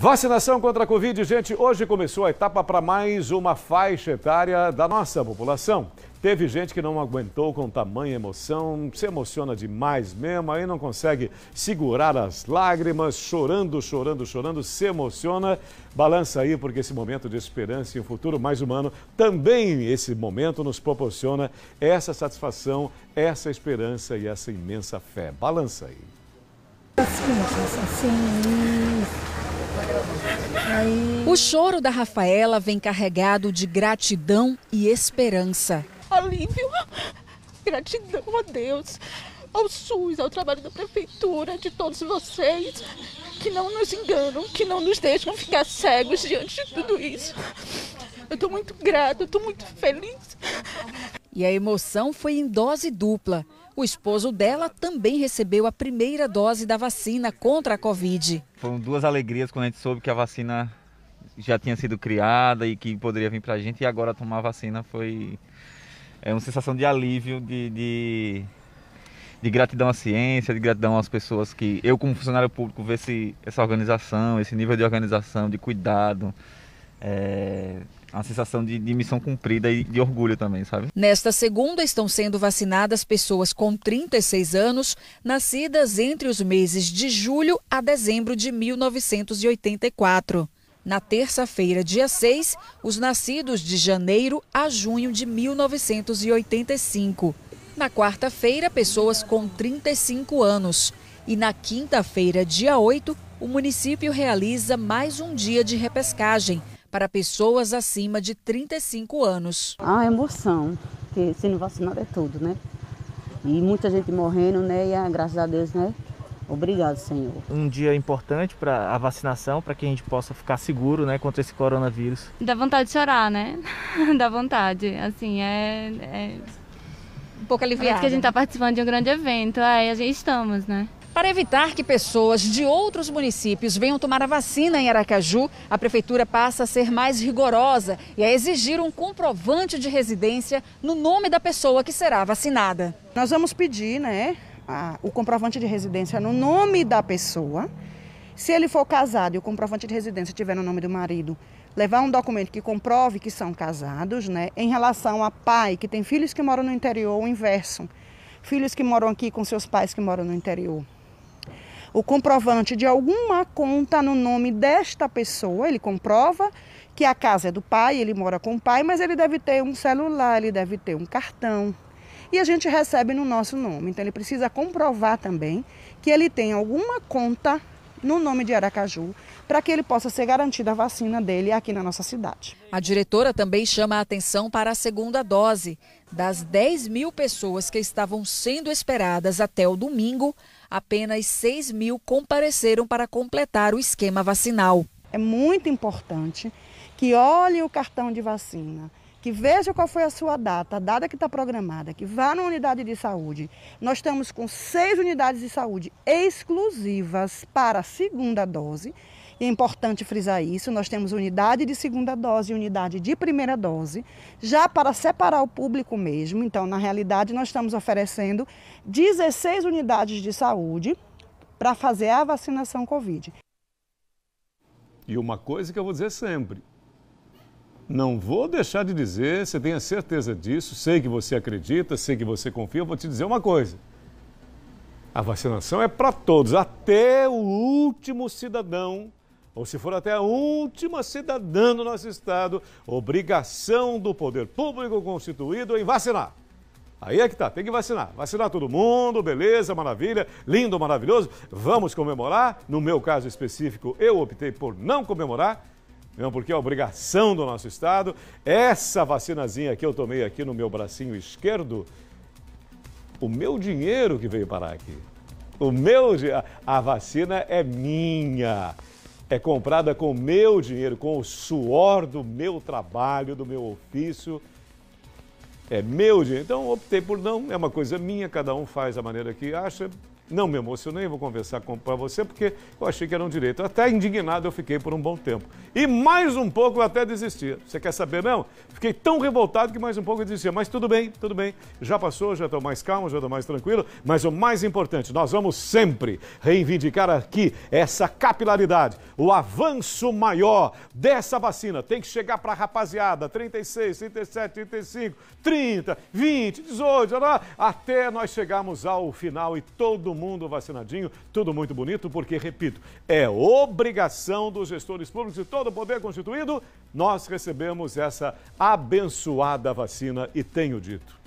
Vacinação contra a Covid, gente. Hoje começou a etapa para mais uma faixa etária da nossa população. Teve gente que não aguentou com tamanha emoção, se emociona demais mesmo, aí não consegue segurar as lágrimas, chorando, chorando, chorando, se emociona. Balança aí, porque esse momento de esperança e um futuro mais humano, também esse momento nos proporciona essa satisfação, essa esperança e essa imensa fé. Balança aí. O choro da Rafaela vem carregado de gratidão e esperança. Alívio, gratidão a Deus, ao SUS, ao trabalho da prefeitura, de todos vocês, que não nos enganam, que não nos deixam ficar cegos diante de tudo isso. Eu estou muito grata, estou muito feliz. E a emoção foi em dose dupla. O esposo dela também recebeu a primeira dose da vacina contra a Covid. Foram duas alegrias quando a gente soube que a vacina já tinha sido criada e que poderia vir para a gente. E agora tomar vacina foi é uma sensação de alívio, de, de, de, gratidão à ciência, de gratidão às pessoas que eu, como funcionário público, ver esse, essa organização, esse nível de organização, de cuidado. É, uma sensação de, de, missão cumprida e de orgulho também, sabe? Nesta segunda estão sendo vacinadas pessoas com 36 anos, nascidas entre os meses de julho a dezembro de 1984. Na terça-feira, dia 6, os nascidos de janeiro a junho de 1985. Na quarta-feira, pessoas com 35 anos. E na quinta-feira, dia 8, o município realiza mais um dia de repescagem para pessoas acima de 35 anos. A emoção, que sendo vacinado é tudo, né? E muita gente morrendo, né? E ah, graças a Deus, né? Obrigado, Senhor. Um dia importante para a vacinação, para que a gente possa ficar seguro, né, contra esse coronavírus. Dá vontade de chorar, né? Dá vontade. Assim, é, é... um pouco aliviado. que a gente está participando de um grande evento, aí a gente estamos, né? Para evitar que pessoas de outros municípios venham tomar a vacina em Aracaju, a prefeitura passa a ser mais rigorosa e a exigir um comprovante de residência no nome da pessoa que será vacinada. Nós vamos pedir, né, a, o comprovante de residência no nome da pessoa. Se ele for casado e o comprovante de residência estiver no nome do marido, levar um documento que comprove que são casados, né? Em relação a pai que tem filhos que moram no interior, o inverso. Filhos que moram aqui com seus pais que moram no interior o comprovante de alguma conta no nome desta pessoa, ele comprova que a casa é do pai, ele mora com o pai, mas ele deve ter um celular, ele deve ter um cartão. E a gente recebe no nosso nome. Então ele precisa comprovar também que ele tem alguma conta no nome de Aracaju, para que ele possa ser garantida a vacina dele aqui na nossa cidade. A diretora também chama a atenção para a segunda dose. Das 10 mil pessoas que estavam sendo esperadas até o domingo, apenas 6 mil compareceram para completar o esquema vacinal. É muito importante que olhe o cartão de vacina, que veja qual foi a sua data, a data que está programada, que vá na unidade de saúde. Nós estamos com seis unidades de saúde exclusivas para a segunda dose é importante frisar isso, nós temos unidade de segunda dose e unidade de primeira dose, já para separar o público mesmo. Então, na realidade, nós estamos oferecendo 16 unidades de saúde para fazer a vacinação Covid. E uma coisa que eu vou dizer sempre, não vou deixar de dizer, você tenha certeza disso, sei que você acredita, sei que você confia, vou te dizer uma coisa. A vacinação é para todos, até o último cidadão ou se for até a última cidadã do nosso estado, obrigação do poder público constituído em vacinar. Aí é que tá, tem que vacinar. Vacinar todo mundo, beleza, maravilha, lindo, maravilhoso. Vamos comemorar. No meu caso específico, eu optei por não comemorar, não porque é obrigação do nosso estado. Essa vacinazinha que eu tomei aqui no meu bracinho esquerdo, o meu dinheiro que veio parar aqui. O meu, a vacina é minha é comprada com meu dinheiro, com o suor do meu trabalho, do meu ofício. É meu dinheiro. Então optei por não, é uma coisa minha, cada um faz da maneira que acha. Não me emocionei, vou conversar para você, porque eu achei que era um direito. Até indignado eu fiquei por um bom tempo. E mais um pouco eu até desistia. Você quer saber, não? Fiquei tão revoltado que mais um pouco eu desistia. Mas tudo bem, tudo bem. Já passou, já estou mais calmo, já estou mais tranquilo. Mas o mais importante, nós vamos sempre reivindicar aqui essa capilaridade, o avanço maior dessa vacina. Tem que chegar para a rapaziada, 36, 37, 35, 30, 20, 18, até nós chegarmos ao final e todo mundo vacinadinho, tudo muito bonito, porque, repito, é obrigação dos gestores públicos e todo o poder constituído, nós recebemos essa abençoada vacina e tenho dito.